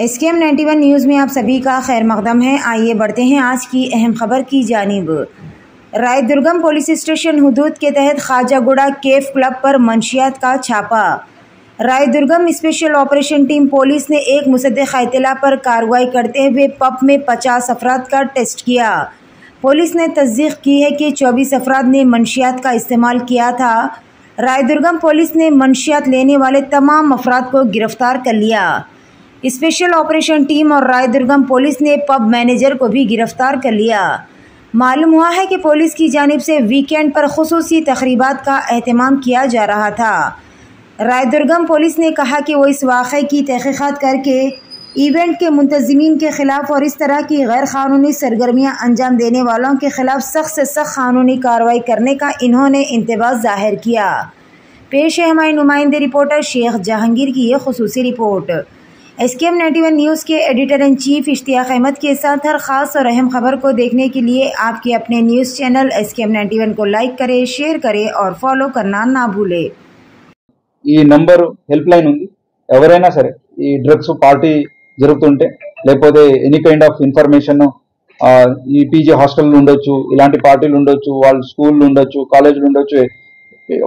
S K M ninety one news में आप सभी का खैर मकदम है। आइए बढ़ते हैं आज की अहम खबर की जानब। राय दुर्गम पुलिस स्टेशन हदूद के तहत खाजागुड़ा केफ क्लब पर मंशियात का छापा। राय दुर्गम स्पेशल ऑपरेशन टीम पुलिस ने एक मुसद खैतला पर कार्रवाई करते हुए पब में पचास अफराद का टेस्ट किया। पुलिस ने तस्दीक की है कि चौबीस अफराद ने मंशियात का इस्तेमाल किया था। राय दुर्गम पुलिस ने मंशियात लेने वाले तमाम अफराद को गिरफ़्तार कर लिया। स्पेशल ऑपरेशन टीम और रायदुर्गम पुलिस ने पब मैनेजर को भी गिरफ़्तार कर लिया। मालूम हुआ है कि पुलिस की जानब से वीकेंड पर खसूस तकरीबा का अहतमाम किया जा रहा था। रायदुर्गम पुलिस ने कहा कि वो इस वाक़े की तहकीक़ात करके इवेंट के मुंतजमीन के ख़िलाफ़ और इस तरह की गैर क़ानूनी सरगर्मियाँ अंजाम देने वालों के ख़िलाफ़ सख्त से सख्त क़ानूनी कार्रवाई करने का इन्होंने इंतबा ज़ाहिर किया। पेश है हमारे नुमाइंदे रिपोर्टर शेख जहांगीर की ये खसूसी report. S K M ninety one news के editor in chief Ishtiaq Ahmed के साथ हर ख़ास और अहम खबर को देखने के लिए आपके अपने news channel S K M ninety one को लाइक करें शेयर करें और फॉलो करना ना भूलें ఈ నంబర్ హెల్ప్ లైన్ ఉంది ఎవరైనా సరే ఈ డ్రగ్స్ పార్టీ జరుగుతుంటే లేకపోతే ఎనీ కైండ్ ఆఫ్ ఇన్ఫర్మేషన్ ఈ పీజీ హాస్టల్ ఉండొచ్చు ఇలాంటి పార్టీలు ఉండొచ్చు వాళ్ళ స్కూల్ ఉండొచ్చు కాలేజీలు ఉండొచ్చు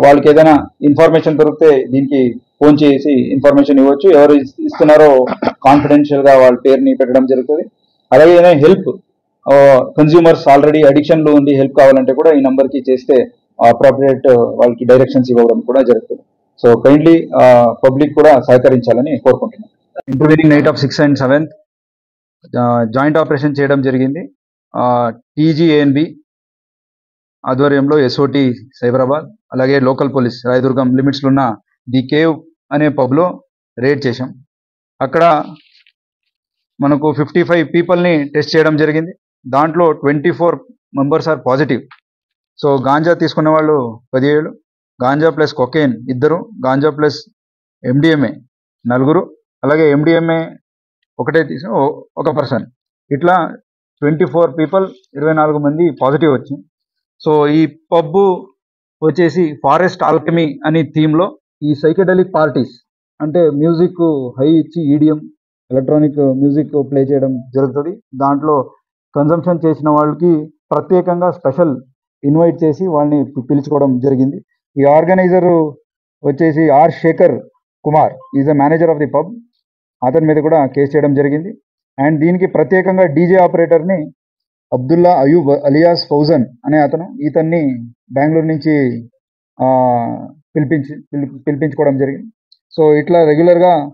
వాళ్ళకి ఏదైనా ఇన్ఫర్మేషన్ దొరికితే దీనికి ఫోన్ చేసి ఇన్ఫర్మేషన్ ఇవ్వచ్చు. ఎవరు ఇస్తున్నారో కాన్ఫిడెన్షియల్గా వాళ్ళ పేరుని పెట్టడం జరుగుతుంది. అలాగే ఏదైనా హెల్ప్ కన్జ్యూమర్స్ ఆల్రెడీ అడిక్షన్లో ఉండి హెల్ప్ కావాలంటే కూడా ఈ నంబర్కి చేస్తే అప్రాప్రియేట్ వాళ్ళకి డైరెక్షన్స్ ఇవ్వడం కూడా జరుగుతుంది. సో కైండ్లీ పబ్లిక్ కూడా సహకరించాలని కోరుకుంటున్నాను intervening night of six and seventh joint operation చేయడం జరిగింది. టీజీఏఎన్బి ఆధ్వర్యంలో ఎస్ఓటి సైబరాబాద్ అలాగే లోకల్ పోలీస్ రాయదుర్గం లిమిట్స్లో ఉన్న ది కేవ్ అనే పబ్లో రేడ్ చేశాం. అక్కడ మనకు ఫిఫ్టీ ఫైవ్ పీపుల్ని టెస్ట్ చేయడం జరిగింది. దాంట్లో twenty four members are positive. So ganja తీసుకున్న వాళ్ళు పదిహేడు గాంజా ప్లస్ కొకేన్ ఇద్దరు గాంజా ప్లస్ ఎండిఎంఏ నలుగురు అలాగే ఎండిఎంఏ ఒకటే తీసి ఓ- ఒక పర్సన్. ఇట్లా ట్వంటీ ఫోర్ పీపుల్ ఇరవై నాలుగు మంది పాజిటివ్ వచ్చింది సో ఈ పబ్బు వచ్చేసి ఫారెస్ట్ ఆల్కమీ అనే థీమ్లో ఈ సైకెడలిక్ పార్టీస్ అంటే మ్యూజిక్ హై ఇచ్చి ఈడియం ఎలక్ట్రానిక్ మ్యూజిక్ ప్లే చేయడం జరుగుతుంది. దాంట్లో కన్సంప్షన్ చేసిన వాళ్ళకి ప్రత్యేకంగా స్పెషల్ ఇన్వైట్ చేసి వాళ్ళని పిలుచుకోవడం జరిగింది. ఈ ఆర్గనైజర్ వచ్చేసి R Shekar Kumar is the manager of the pub. అతని మీద కూడా కేసు చేయడం జరిగింది. అండ్ దీనికి ప్రత్యేకంగా డీజే ఆపరేటర్ని అబ్దుల్లా అయూబ్ అలియాస్ ఫౌజన్ అనే అతను ఇతన్ని బెంగళూరు నుంచి పిలిపించి పిలి- పిలిపించుకోవడం జరిగింది. సో ఇట్లా రెగ్యులర్గా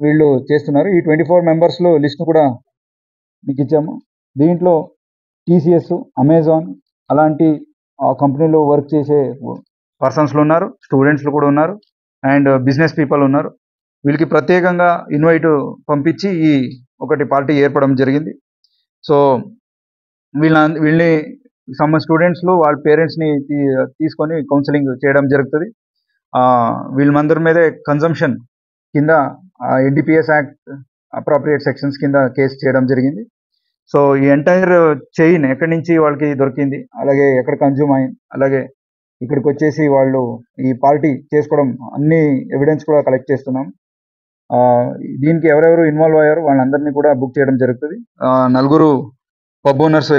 వీళ్ళు చేస్తున్నారు. ఈ ట్వంటీ ఫోర్ మెంబర్స్లో లిస్ట్ కూడా మీకు ఇచ్చాము. దీంట్లో టీసీఎస్ అమెజాన్ అలాంటి కంపెనీలో వర్క్ చేసే పర్సన్స్లు ఉన్నారు. స్టూడెంట్స్లు కూడా ఉన్నారు. అండ్ బిజినెస్ పీపుల్ ఉన్నారు. వీళ్ళకి ప్రత్యేకంగా ఇన్వైట్ పంపించి ఈ ఒకటి పార్టీ ఏర్పడడం జరిగింది. సో వీళ్ళ వీళ్ళని సమ్ స్టూడెంట్స్లో వాళ్ళ పేరెంట్స్ని తీసుకొని కౌన్సిలింగ్ చేయడం జరుగుతుంది. వీళ్ళందరి మీదే కన్జంప్షన్ కింద ఎన్డిపిఎస్ యాక్ట్ అప్రాప్రియేట్ సెక్షన్స్ కింద కేసు చేయడం జరిగింది. సో ఈ ఎంటైర్ చైన్ ఎక్కడి నుంచి వాళ్ళకి దొరికింది అలాగే ఎక్కడ కన్జ్యూమ్ అయింది అలాగే ఇక్కడికి వచ్చేసి వాళ్ళు ఈ పార్టీ చేసుకోవడం అన్ని ఎవిడెన్స్ కూడా కలెక్ట్ చేస్తున్నాం. దీనికి ఎవరెవరు ఇన్వాల్వ్ అయ్యారు వాళ్ళందరినీ కూడా బుక్ చేయడం జరుగుతుంది. నలుగురు పబ్ ఓనర్స్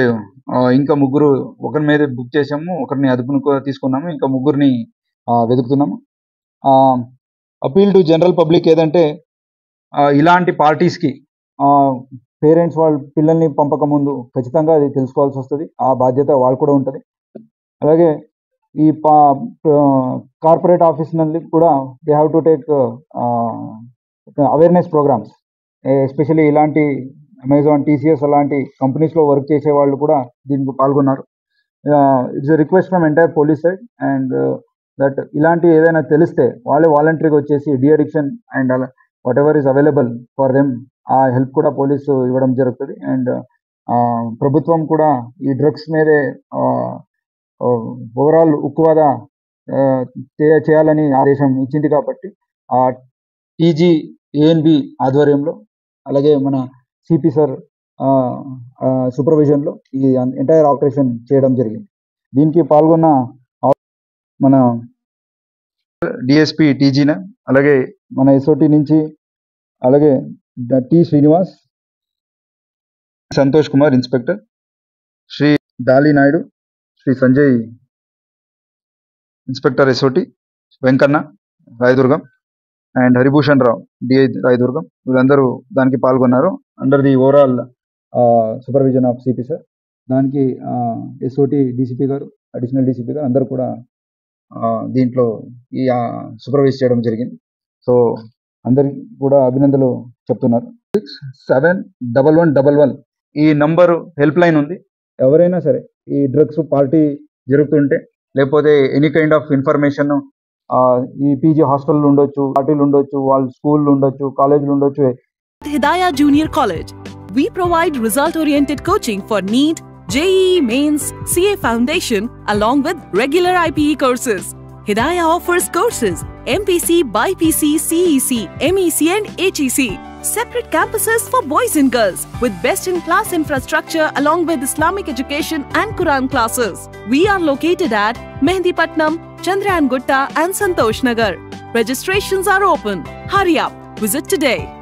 ఇంకా ముగ్గురు ఒకరి మీద బుక్ చేసాము ఒకరిని అదుపును కూడా తీసుకున్నాము ఇంకా ముగ్గురిని వెతుకుతున్నాము. అపీల్ టు జనరల్ పబ్లిక్ ఏదంటే ఇలాంటి పార్టీస్కి పేరెంట్స్ వాళ్ళ పిల్లల్ని పంపక ముందు ఖచ్చితంగా అది తెలుసుకోవాల్సి వస్తుంది. ఆ బాధ్యత వాళ్ళు కూడా ఉంటుంది. అలాగే ఈ పా కార్పొరేట్ ఆఫీస్ నుండి కూడా they have to take awareness programs. Especially ఇలాంటి అమెజాన్ టీసీఎస్ అలాంటి కంపెనీస్లో వర్క్ చేసే వాళ్ళు కూడా దీనికి పాల్గొన్నారు. It's request from entire police side and that ఇలాంటి ఏదైనా తెలిస్తే వాళ్ళే వాలంటరీగా వచ్చేసి డి అడిక్షన్ అండ్ అలా whatever is available for them ah help కూడా పోలీసు ఇవ్వడం జరుగుతుంది. అండ్ uh, ప్రభుత్వం కూడా ఈ డ్రగ్స్ మీదే ఓవరాల్ ఉక్కువాద చేయాలని ఆదేశం ఇచ్చింది కాబట్టి ఆ టీజీ ఏఎన్బి ఆధ్వర్యంలో అలాగే మన సిపి సార్ సూపర్విజన్లో ఈ ఎంటైర్ ఆపరేషన్ చేయడం జరిగింది. దీనికి పాల్గొన్న మన డిఎస్పి టీజీన అలాగే మన ఎస్ఓటి నుంచి అలాగే T Srinivas Santosh Kumar inspector Shri Dali Naidu Shri Sanjay inspector SOT Venkanna Rayadurgam and Haribhushan Rao DI Rayadurgam వీళ్ళందరూ దానికి పాల్గొన్నారు. Under the overall supervision of CP sir దానికి SOT DCP garu additional DCP garu అందరు కూడా దీంట్లో ఈ supervise చేయడం జరిగింది. సో అందరికి కూడా అభినందనలు చెప్తున్నారు. Six seven double one double one ఈ నంబరు హెల్ప్ లైన్ ఉంది. ఎవరైనా సరే ఈ డ్రగ్స్ పార్టీ జరుగుతుంటే లేకపోతే ఎనీ కైండ్ ఆఫ్ ఇన్ఫర్మేషన్ ఈ పీజీ హాస్టల్ ఉండొచ్చు పార్టీలు ఉండొచ్చు వాళ్ళ స్కూల్ ఉండొచ్చు కాలేజీలు ఉండొచ్చు Hidayah Junior College. We provide result oriented coaching for NEET, JEE Mains, CA Foundation, along with regular IPE courses. Hidayah offers courses MPC, BIPC, CEC, MEC, and HEC. Separate campuses for boys and girls with best in class infrastructure along with Islamic education and Quran classes. We are located at Mehdipatnam, Chandran Gutta, and Santosh Nagar. Registrations are open. Hurry up. Visit today.